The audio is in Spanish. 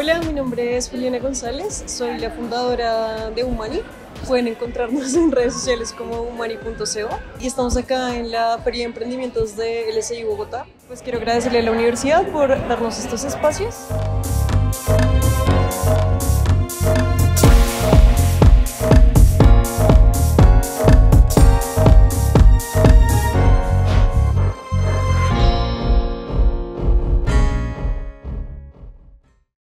Hola, mi nombre es Juliana González, soy la fundadora de Humani. Pueden encontrarnos en redes sociales como humani.co y estamos acá en la Feria de Emprendimientos de LSI Bogotá. Pues quiero agradecerle a la universidad por darnos estos espacios.